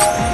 Peace.